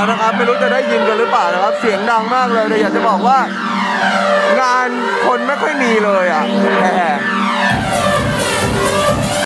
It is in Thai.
แล้วนะครับ ไม่รู้จะได้ยินกันหรือเปล่านะครับ เสียงดังมากเลยแต่อยากจะบอกว่า งานคนไม่ค่อยมีเลยอะ